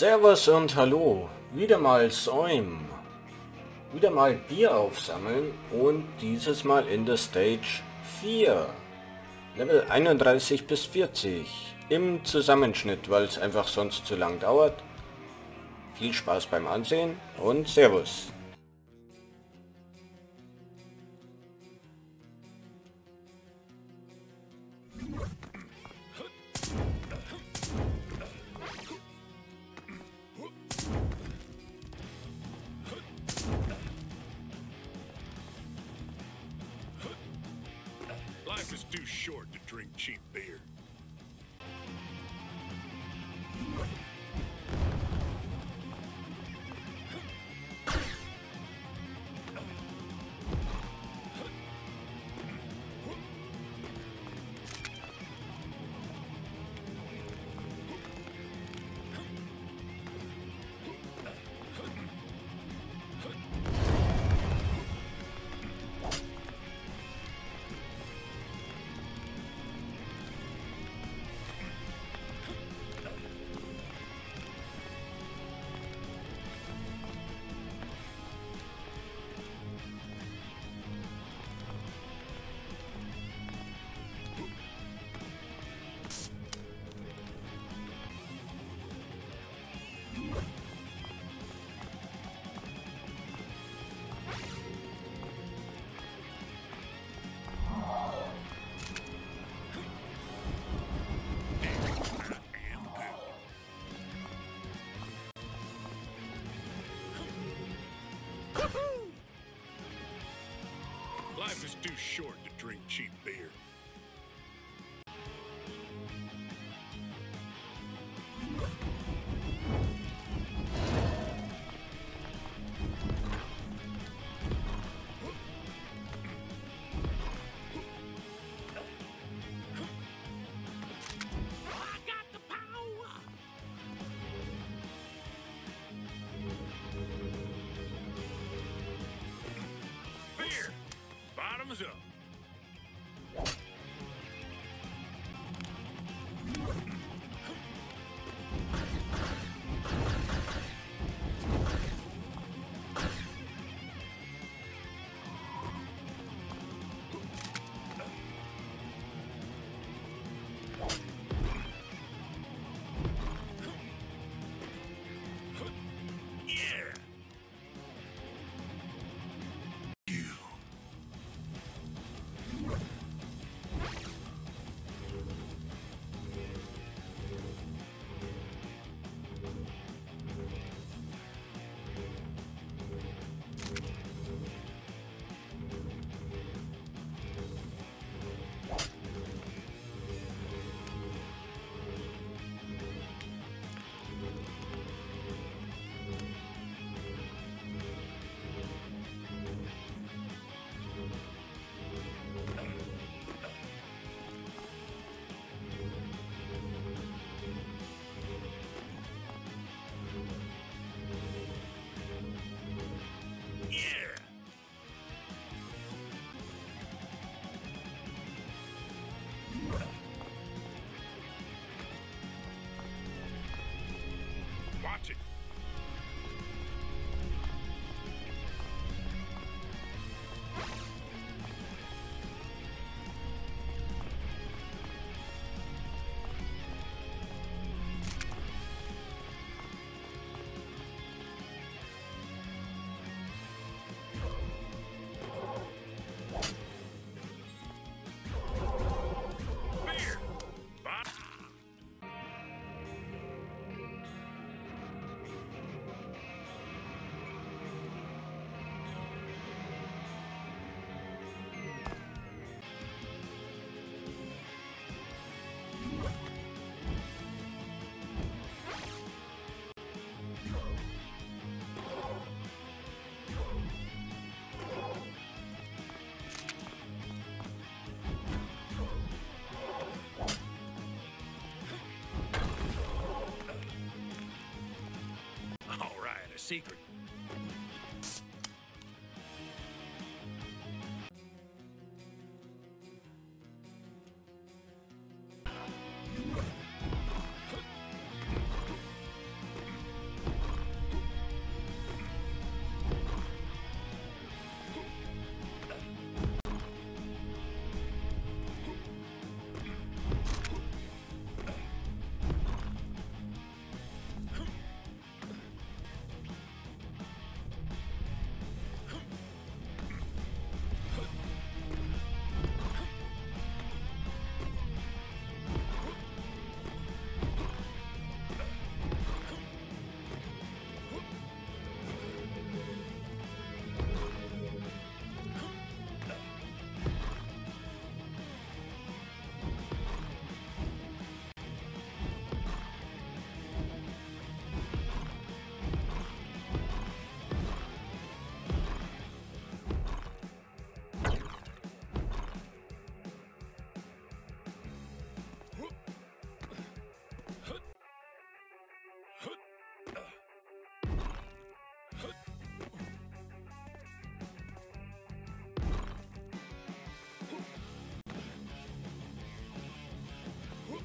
Servus und Hallo, wieder mal Säum. Wieder mal Bier aufsammeln und dieses Mal in der Stage 4. Level 31 bis 40 im Zusammenschnitt, weil es einfach sonst zu lang dauert. Viel Spaß beim Ansehen und Servus. Life is too short to drink cheap beer. Too short to drink cheap beer. 하면서요. watching. Secret.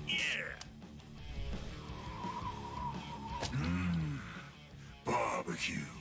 Yeah. Mmm, Barbecue.